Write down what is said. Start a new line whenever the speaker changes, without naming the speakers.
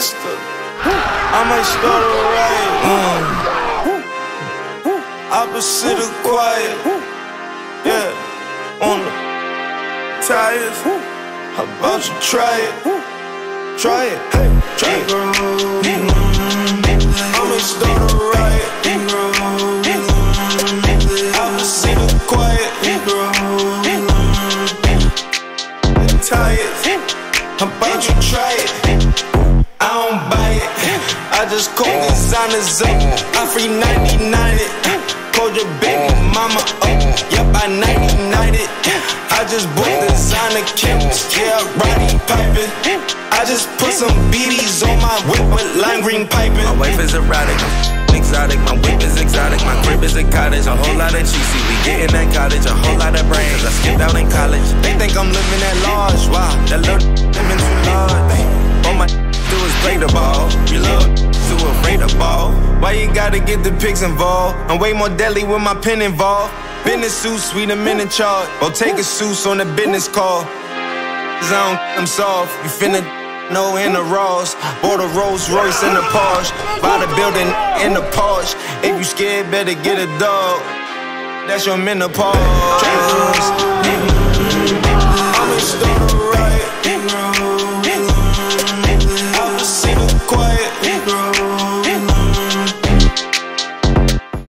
pistol. I might start a riot. Mm. Opposite of quiet. Yeah, on the tires. How about you try it? Try it. Hey, try it. I'ma start a riot. Quiet. Tired. How about you try it? Just call designers up. I free 99 it. Called your baby mama up. Yep, I 99 it. I just bought designer kits. Yeah, Roddy piping. I just put some BBs on my whip with lime green piping.
My wife is erotic. Exotic, my whip is exotic, my crib is a cottage, a whole lot of cheesy. We getting that cottage, a whole lot of brains. I skipped out in college.
They think I'm living at large. Wow, that little living too of ball. Why you gotta get the pigs involved? I'm way more deadly with my pen involved. Business suit, sweet, I'm in charge. Or take a suits on the business call. Cause I don't I'm soft. You finna no in the Ross. Bought a Rolls Royce in the Porsche. Buy the building in the Porsche. If you scared, better get a dog. That's your menopause.